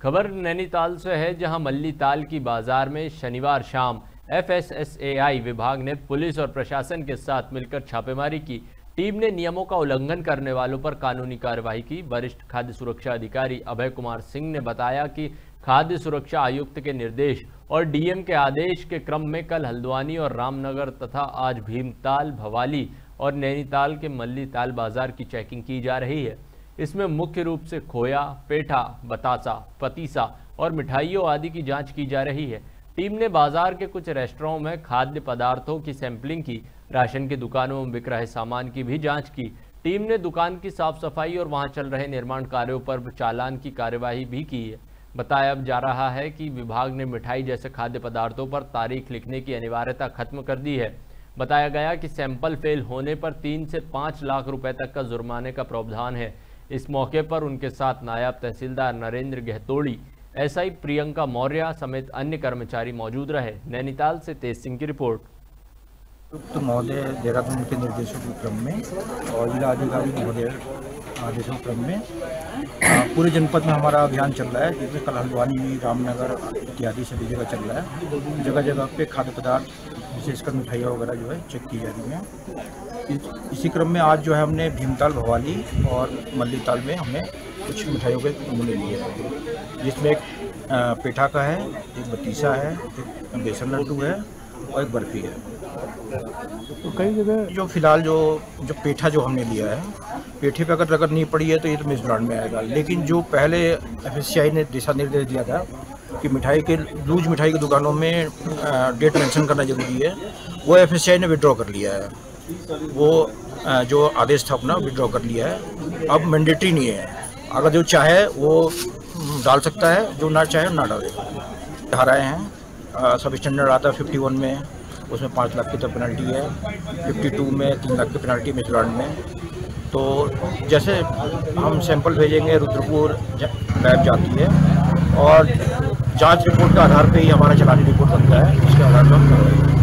खबर नैनीताल से है, जहाँ मल्लीताल की बाज़ार में शनिवार शाम एफएसएसएआई विभाग ने पुलिस और प्रशासन के साथ मिलकर छापेमारी की। टीम ने नियमों का उल्लंघन करने वालों पर कानूनी कार्रवाई की। वरिष्ठ खाद्य सुरक्षा अधिकारी अभय कुमार सिंह ने बताया कि खाद्य सुरक्षा आयुक्त के निर्देश और डीएम के आदेश के क्रम में कल हल्द्वानी और रामनगर तथा आज भीमताल भवाली और नैनीताल के मल्लीताल बाज़ार की चेकिंग की जा रही है। इसमें मुख्य रूप से खोया, पेठा बतासा पतीसा और मिठाइयों आदि की जाँच की जा रही है। टीम ने बाज़ार के कुछ रेस्टोरों में खाद्य पदार्थों की सैंपलिंग की, राशन की दुकानों में बिक रहे सामान की भी जाँच की। टीम ने दुकान की साफ़ सफ़ाई और वहाँ चल रहे निर्माण कार्यों पर चालान की कार्यवाही भी की है। बताया जा रहा है कि विभाग ने मिठाई जैसे खाद्य पदार्थों पर तारीख लिखने की अनिवार्यता खत्म कर दी है। बताया गया कि सैंपल फेल होने पर तीन से पाँच लाख रुपए तक का जुर्माने का प्रावधान है। इस मौके पर उनके साथ नायब तहसीलदार नरेंद्र गहतोड़ी, एसआई प्रियंका मौर्य समेत अन्य कर्मचारी मौजूद रहे। नैनीताल से तेज सिंह की रिपोर्ट। तो महोदय, देहरादून के निर्देशों के क्रम में और जिला अधिकारी महोदय आदेशों क्रम में पूरे जनपद में हमारा अभियान चल रहा है, जिसमें कल हल्द्वानी, रामनगर इत्यादि सभी जगह चल रहा है। जगह जगह पे खाद्य पदार्थ, विशेषकर मिठाइयाँ वगैरह जो है चेक की जा रही हैं। इसी क्रम में आज जो है हमने भीमताल भवाली और मल्लीताल में हमने कुछ मिठाइयों के नमूने लिए हैं। जिसमें एक पेठा का है एक बतीसा है एक बेसन लड्डू है और एक बर्फ़ी है। तो कई जगह जो फ़िलहाल जो जो पेठा जो हमने लिया है पेठे पे अगर रगड़ नहीं पड़ी है तो ये तो मिस ब्रांड में आएगा। लेकिन जो पहले एफ़ ने दिशा निर्देश दिया था कि मिठाई के लूज मिठाई की दुकानों में डेट मेंशन करना ज़रूरी है वो एफ़ ने विड्रॉ कर लिया है। वो जो आदेश था अपना विड्रॉ कर लिया है, अब मैंडेटरी नहीं है। अगर जो चाहे वो डाल सकता है, जो ना चाहे ना डाले। हराए हैं सब स्टैंडर्ड आता है फिफ्टी वन में, उसमें पाँच लाख की तो पेनल्टी है फिफ्टी टू में तीन लाख की पेनल्टी मिसलैंड में। तो जैसे हम सैंपल भेजेंगे, रुद्रपुर लैब जाती है, और जाँच रिपोर्ट के आधार पे ही हमारा चलानी रिपोर्ट बनता है उसके आधार पर हम